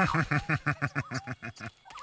ha ha ha ha ha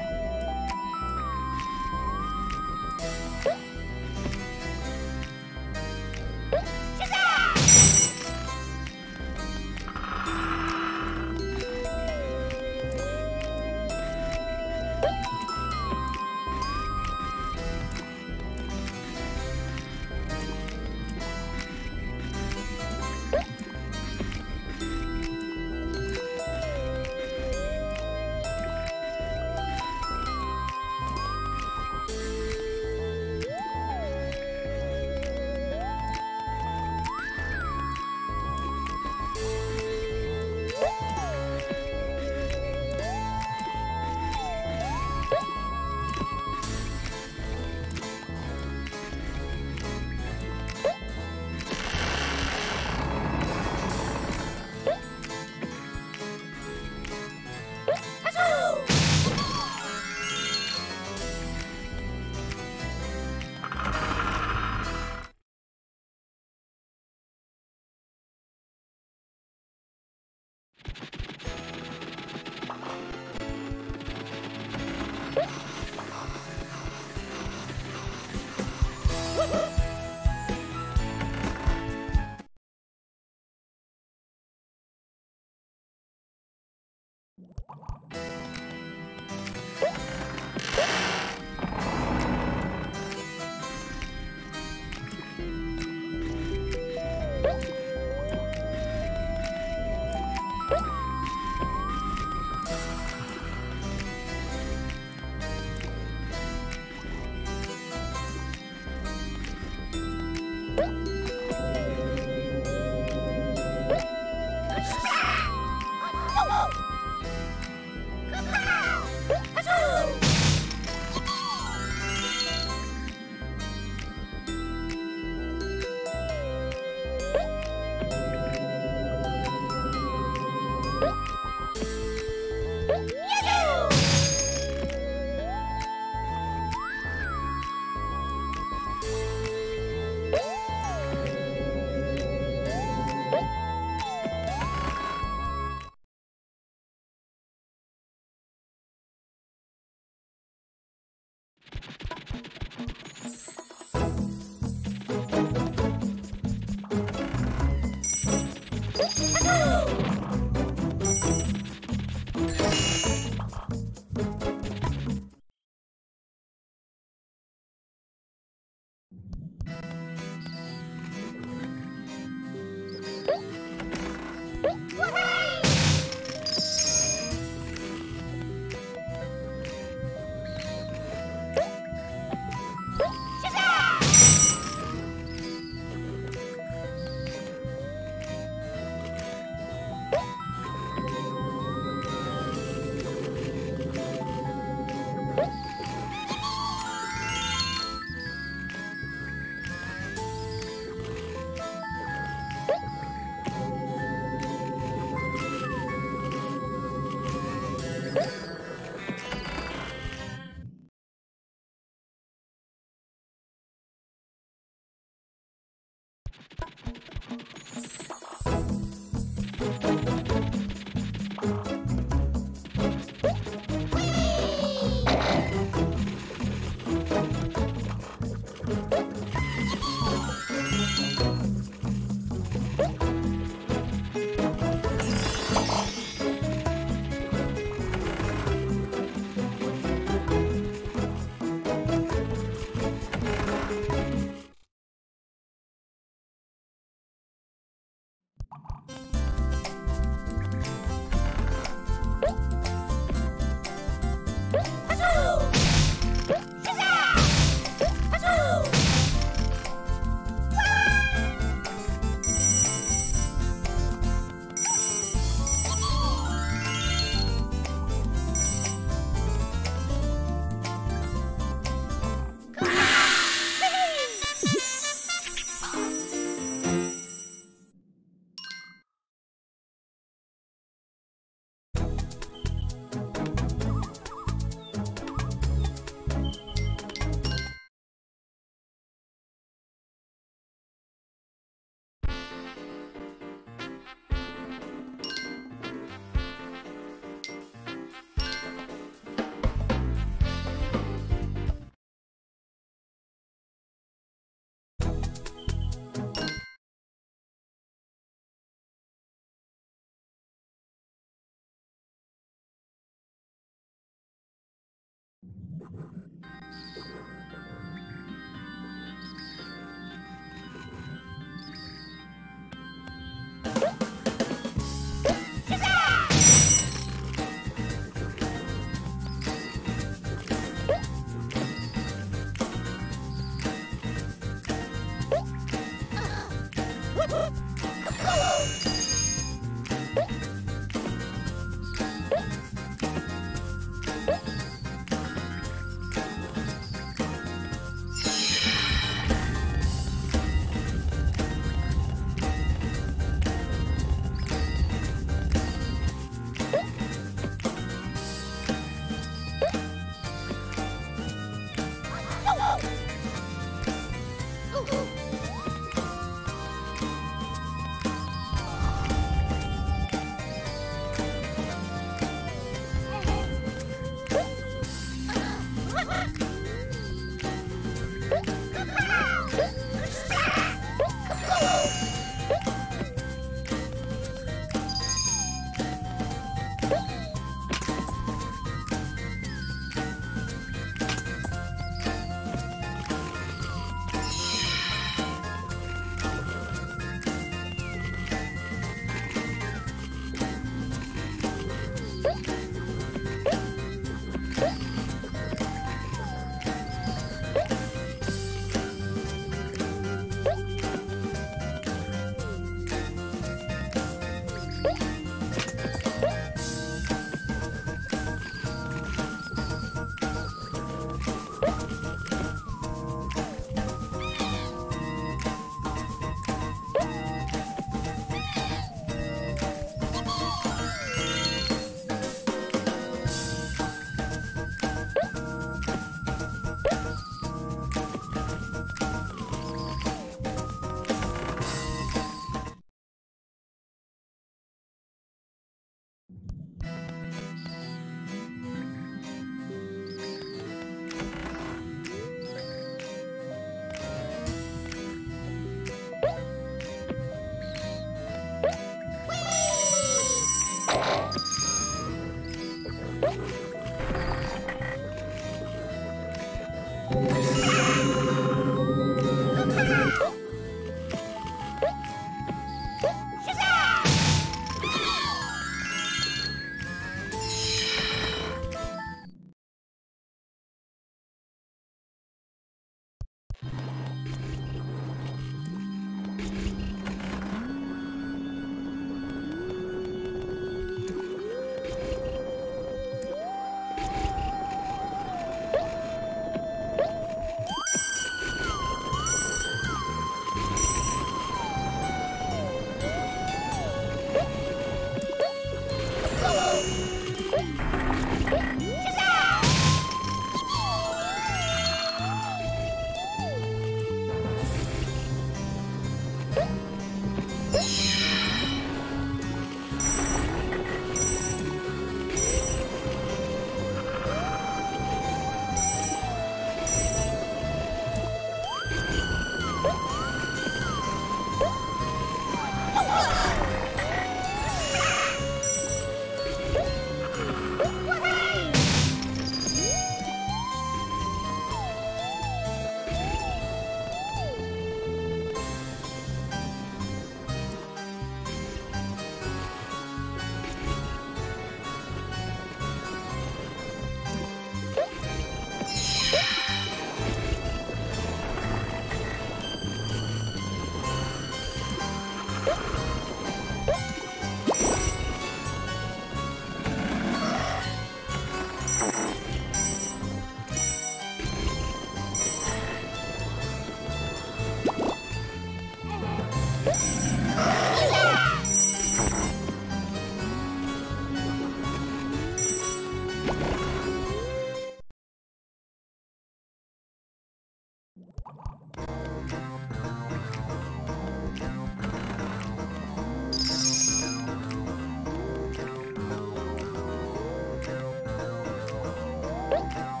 응?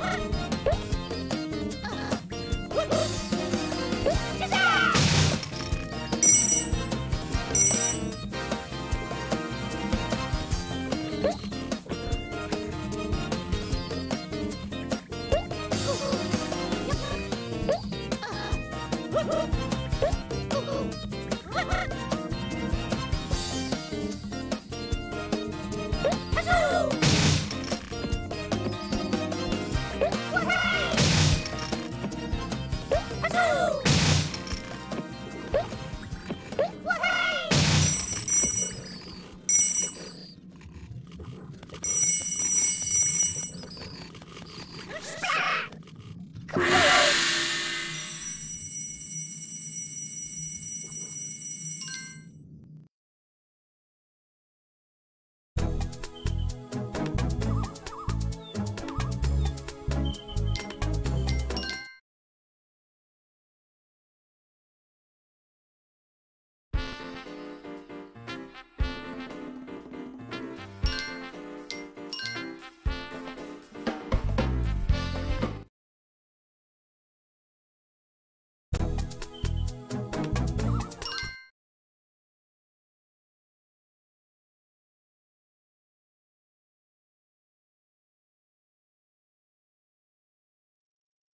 Ha ha ha!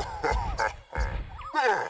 Ha ha ha!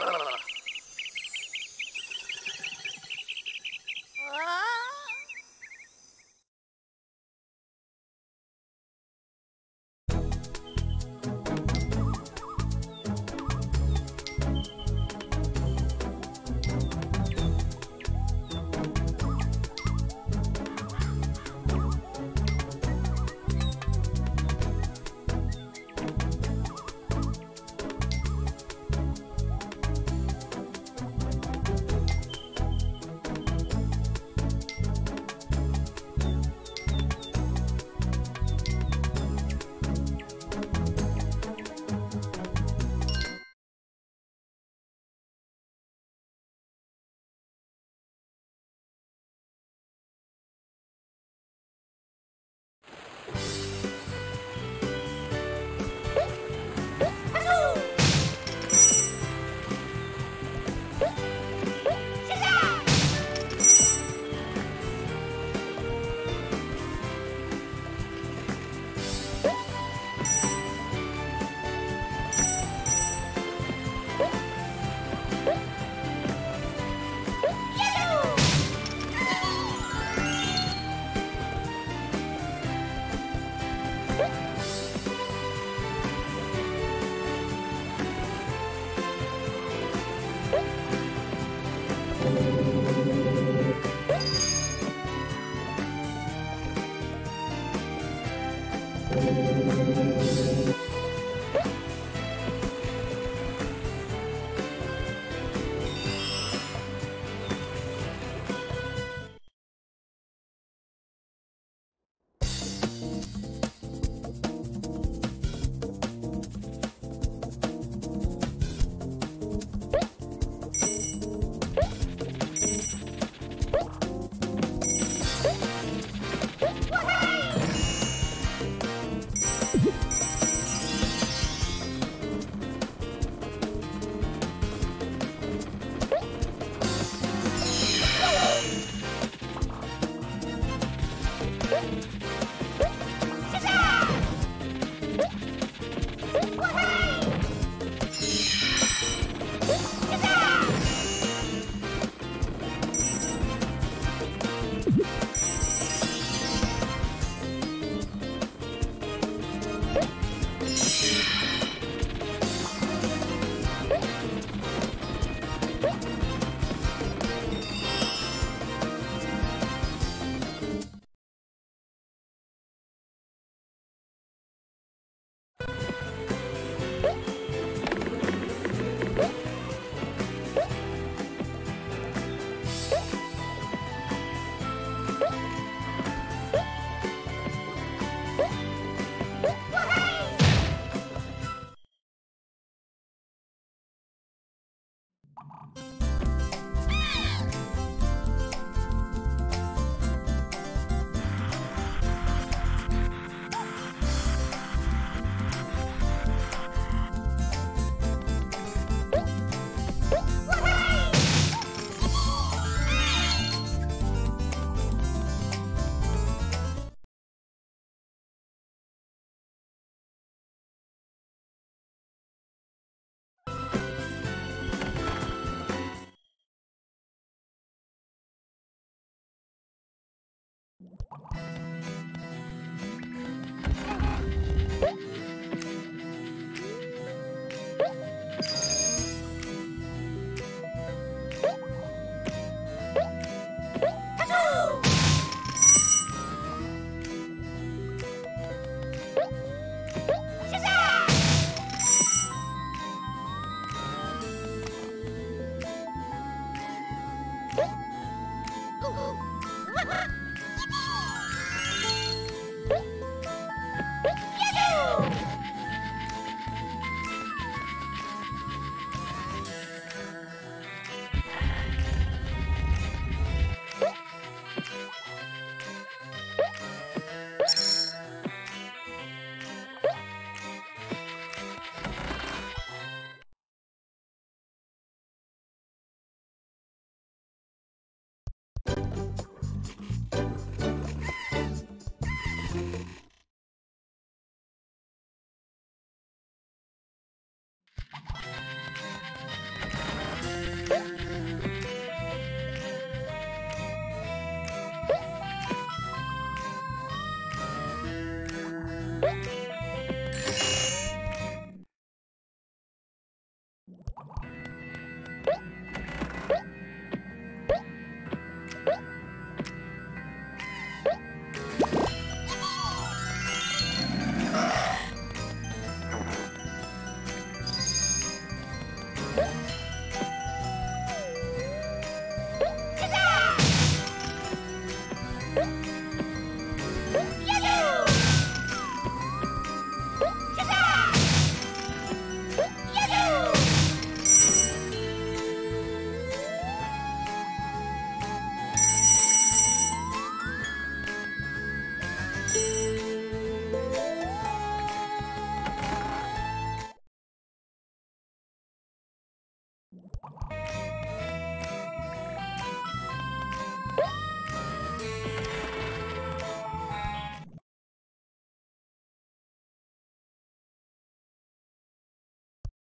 えっ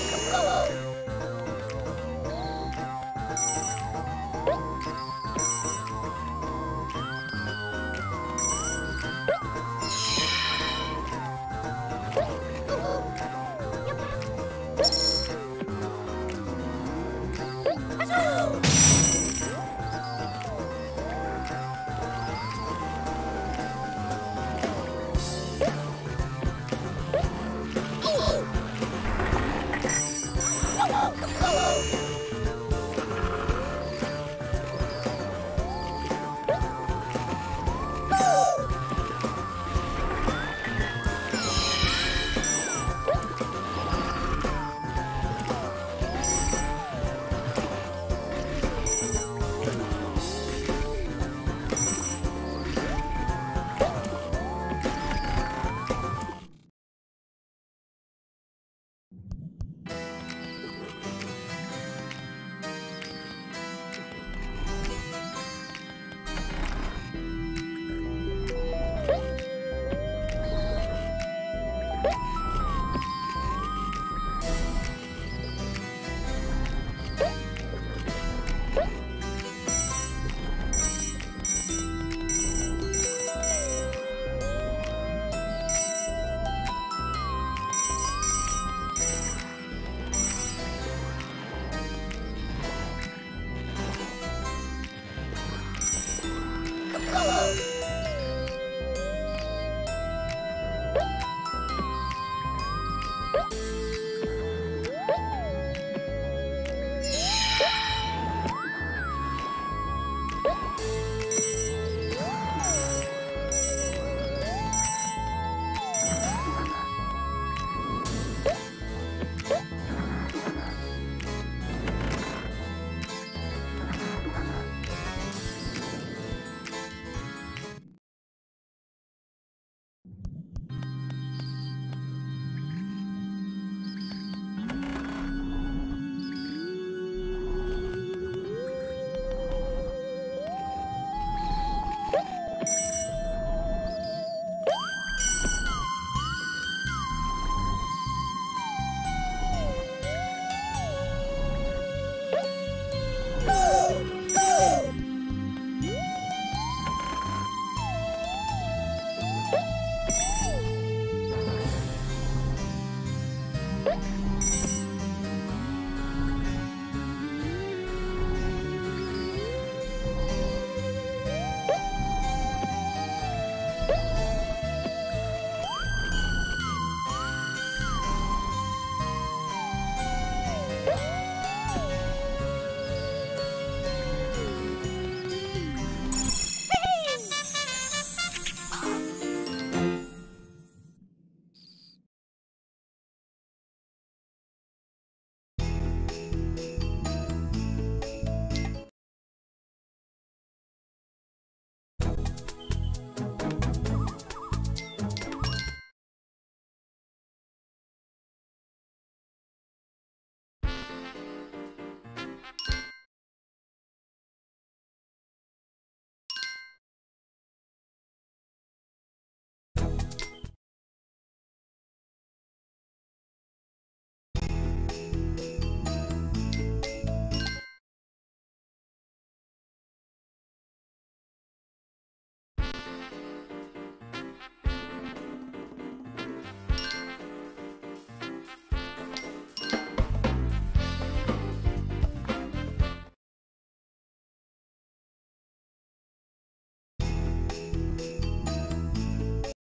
Come on.